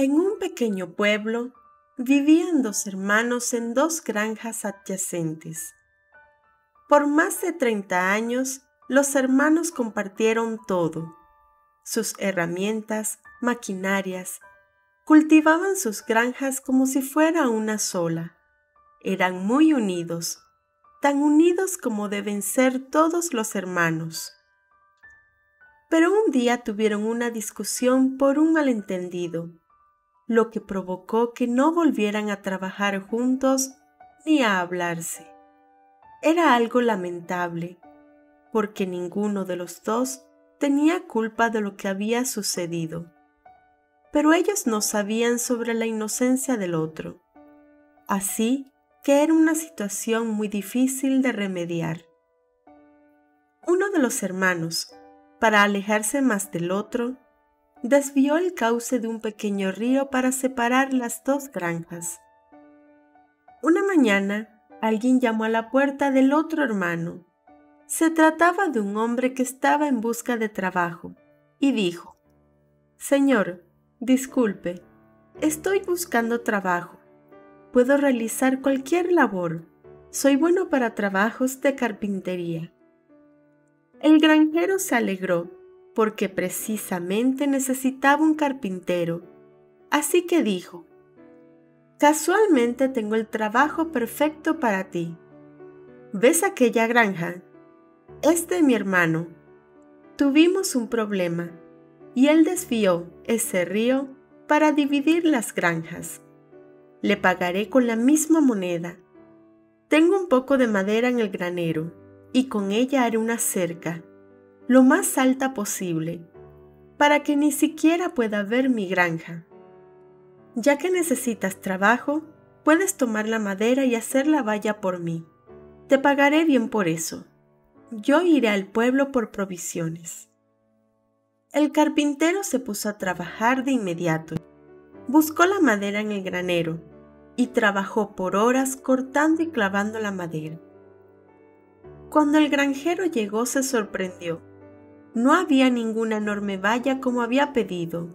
En un pequeño pueblo vivían dos hermanos en dos granjas adyacentes. Por más de 30 años, los hermanos compartieron todo, sus herramientas, maquinarias, cultivaban sus granjas como si fuera una sola. Eran muy unidos, tan unidos como deben ser todos los hermanos. Pero un día tuvieron una discusión por un malentendido lo que provocó que no volvieran a trabajar juntos ni a hablarse. Era algo lamentable, porque ninguno de los dos tenía culpa de lo que había sucedido. Pero ellos no sabían sobre la inocencia del otro. Así que era una situación muy difícil de remediar. Uno de los hermanos, para alejarse más del otro, desvió el cauce de un pequeño río para separar las dos granjas. Una mañana, alguien llamó a la puerta del otro hermano. Se trataba de un hombre que estaba en busca de trabajo y dijo, Señor, disculpe, estoy buscando trabajo. Puedo realizar cualquier labor. Soy bueno para trabajos de carpintería. El granjero se alegró porque precisamente necesitaba un carpintero. Así que dijo, Casualmente tengo el trabajo perfecto para ti. ¿Ves aquella granja? Es de mi hermano. Tuvimos un problema y él desvió ese río para dividir las granjas. Le pagaré con la misma moneda. Tengo un poco de madera en el granero y con ella haré una cerca lo más alta posible, para que ni siquiera pueda ver mi granja. Ya que necesitas trabajo, puedes tomar la madera y hacer la valla por mí. Te pagaré bien por eso. Yo iré al pueblo por provisiones. El carpintero se puso a trabajar de inmediato. Buscó la madera en el granero y trabajó por horas cortando y clavando la madera. Cuando el granjero llegó se sorprendió no había ninguna enorme valla como había pedido,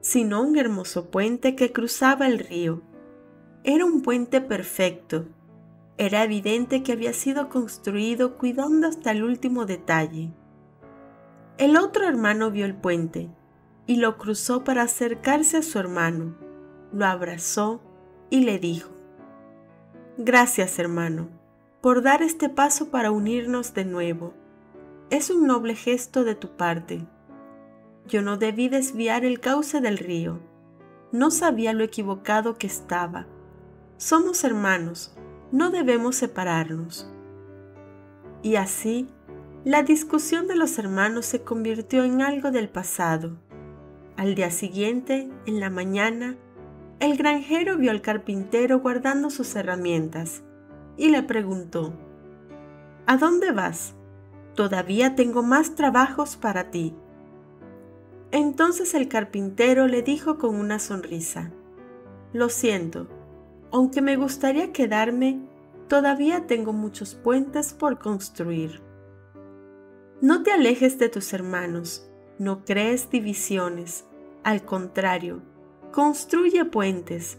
sino un hermoso puente que cruzaba el río. Era un puente perfecto. Era evidente que había sido construido cuidando hasta el último detalle. El otro hermano vio el puente y lo cruzó para acercarse a su hermano. Lo abrazó y le dijo, Gracias hermano, por dar este paso para unirnos de nuevo es un noble gesto de tu parte. Yo no debí desviar el cauce del río. No sabía lo equivocado que estaba. Somos hermanos, no debemos separarnos. Y así, la discusión de los hermanos se convirtió en algo del pasado. Al día siguiente, en la mañana, el granjero vio al carpintero guardando sus herramientas y le preguntó, ¿A dónde vas? Todavía tengo más trabajos para ti. Entonces el carpintero le dijo con una sonrisa, Lo siento, aunque me gustaría quedarme, todavía tengo muchos puentes por construir. No te alejes de tus hermanos, no crees divisiones, al contrario, construye puentes,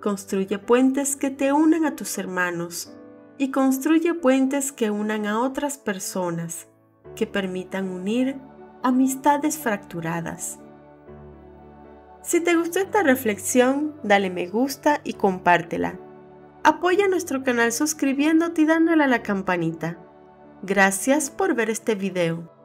construye puentes que te unan a tus hermanos y construye puentes que unan a otras personas, que permitan unir amistades fracturadas. Si te gustó esta reflexión, dale me gusta y compártela. Apoya nuestro canal suscribiéndote y dándole a la campanita. Gracias por ver este video.